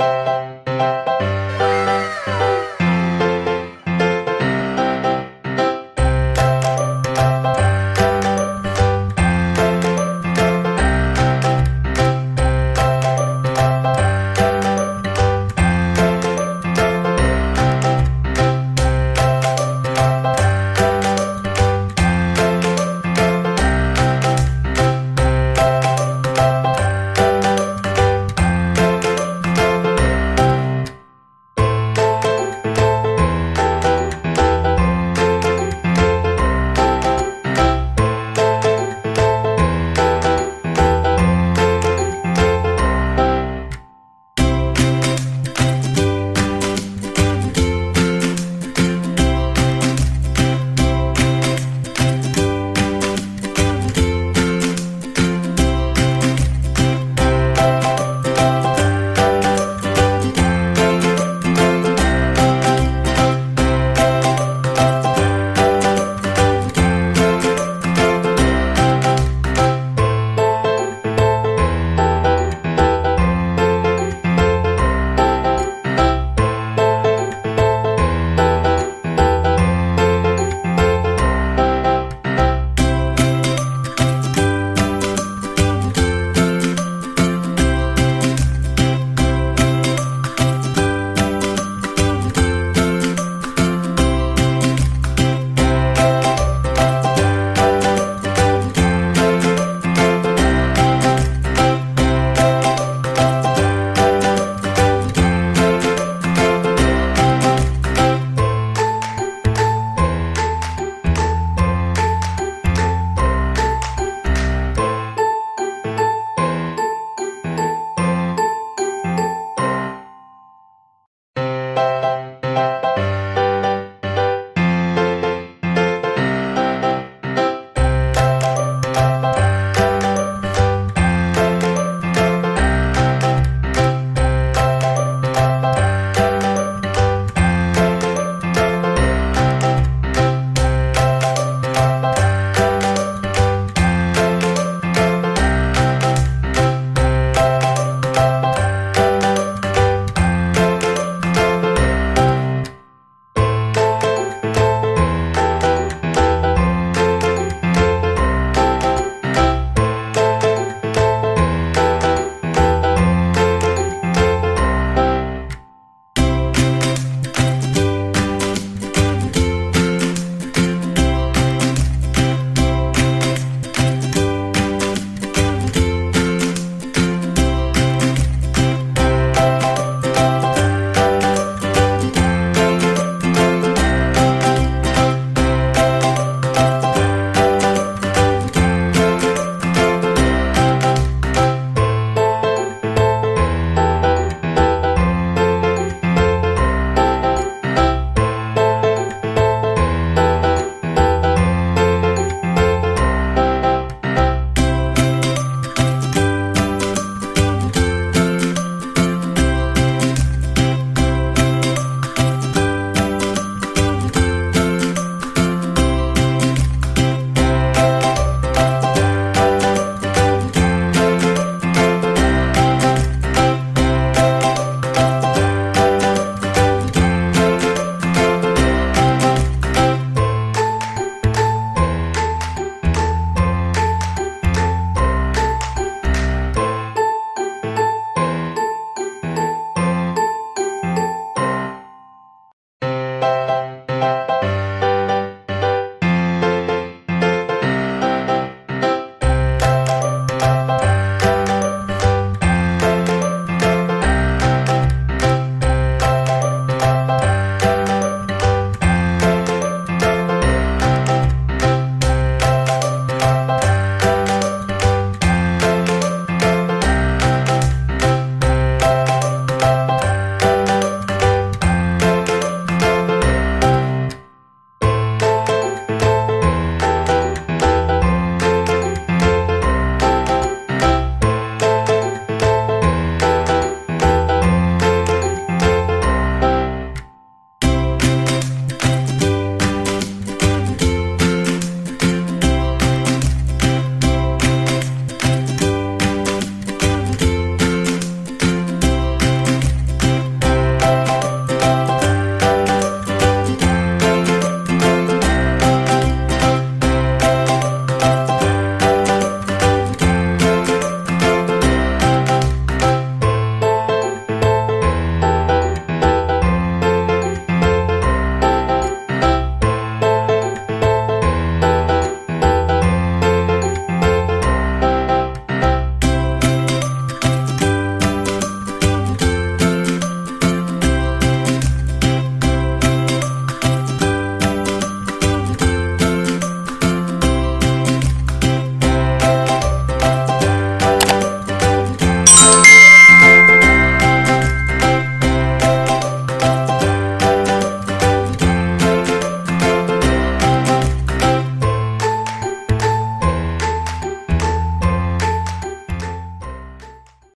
Bye.